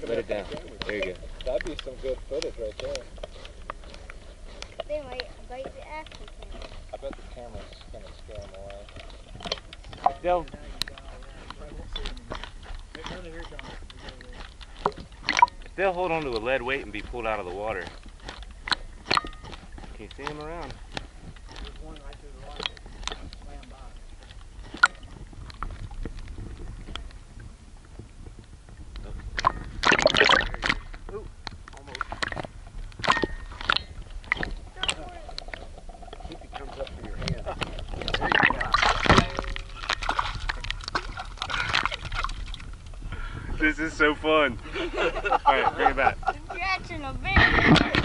Put it down. There you go. That'd be some good footage right there. They might bite the action camera. I bet the camera's gonna scare them away. They'll. They'll hold onto a lead weight and be pulled out of the water. Can you see them around? This is so fun. Alright, bring it back. Catching a big